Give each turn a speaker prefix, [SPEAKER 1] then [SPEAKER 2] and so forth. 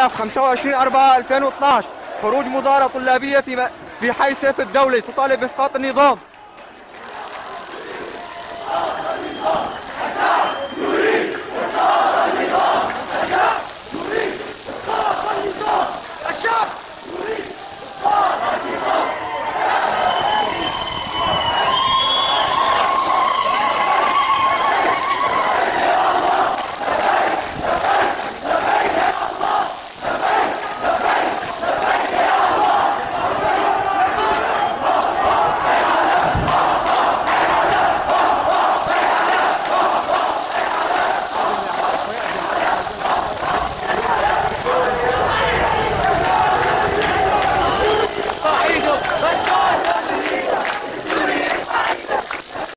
[SPEAKER 1] آلاف 25 4 2012 خروج مظاهرة طلابية في في حي سيف الدولة تطالب بإسقاط النظام.